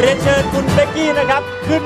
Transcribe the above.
เรียนเชิญคุณเบกกี้นะครับขึ้น